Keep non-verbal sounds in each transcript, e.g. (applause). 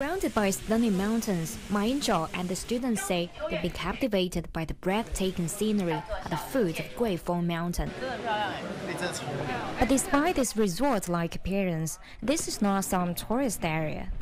Surrounded by stunning mountains, Ma Ying-jeou and the students say they've been captivated by the breathtaking scenery at the foot of Guifeng Mountain. But despite its resort-like appearance, this is not some tourist area.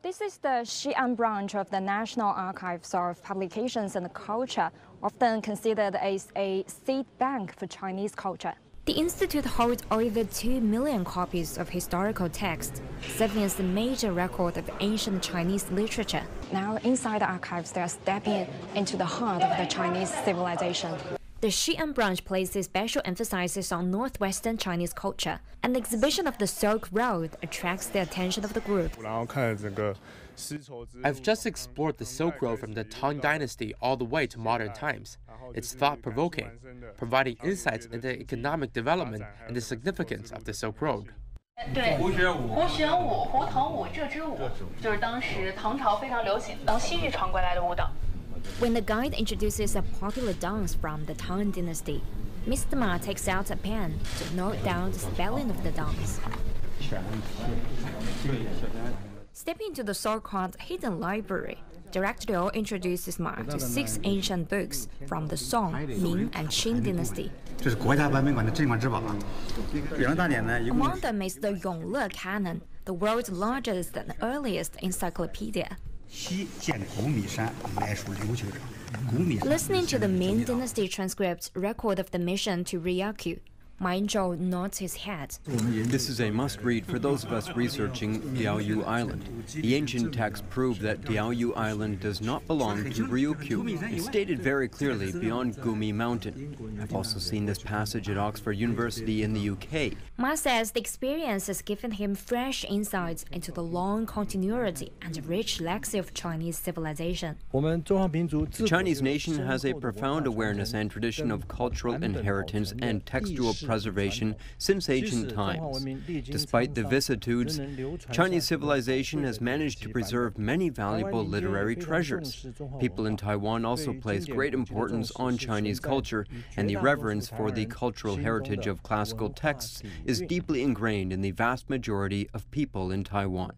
This is the Xi'an branch of the National Archives of Publications and Culture, often considered as a seed bank for Chinese culture. The institute holds over 2 million copies of historical texts, serving as the major record of ancient Chinese literature. Now, inside the archives, they are stepping into the heart of the Chinese civilization. The Xi'an branch places special emphasis on northwestern Chinese culture. An exhibition of the Silk Road attracts the attention of the group. I've just explored the Silk Road from the Tang Dynasty all the way to modern times. It's thought provoking, providing insights into economic development and the significance of the Silk Road. When the guide introduces a popular dance from the Tang Dynasty, Mr. Ma takes out a pen to note down the spelling of the dance. Step into the so-called hidden library, Director Liu introduces Ma to six ancient books from the Song, Ming, and Qing dynasty. Among them is the Yongle Canon, the world's largest and earliest encyclopedia. Listening to the Ming Dynasty transcript record of the mission to Ryukyu, Ma Ying-jeou nods his head. This is a must-read for those of us researching Diaoyu Island. The ancient texts prove that Diaoyu Island does not belong to Ryukyu. It's stated very clearly beyond Gumi Mountain. I've also seen this passage at Oxford University in the UK. Ma says the experience has given him fresh insights into the long continuity and rich legacy of Chinese civilization. The Chinese nation has a profound awareness and tradition of cultural inheritance and textual preservation since ancient times. Despite the vicissitudes, Chinese civilization has managed to preserve many valuable literary treasures. People in Taiwan also place great importance on Chinese culture, and the reverence for the cultural heritage of classical texts is deeply ingrained in the vast majority of people in Taiwan.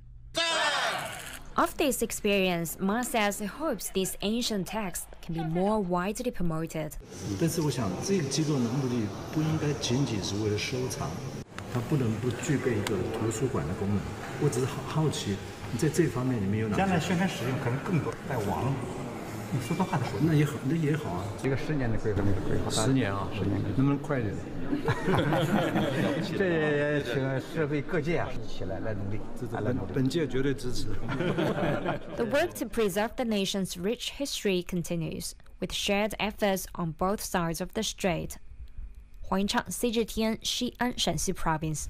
Of this experience, Ma says he hopes these ancient texts can be more widely promoted. 但是我想，这个机构的目的不应该仅仅是为了收藏，它不能不具备一个图书馆的功能。我只是好好奇，在这方面你们有哪？将来宣传使用可能更多，在网 (laughs) 用说说话的时候。那也好，那也好啊。一个十年的规划，那个规划。十年啊，十年，能不能快一点？这请社会各界啊一起来来努力，来努力。本届绝对支持。 (laughs) The work to preserve the nation's rich history continues, with shared efforts on both sides of the strait. 黄云畅，CGTN 西安陕西 Province。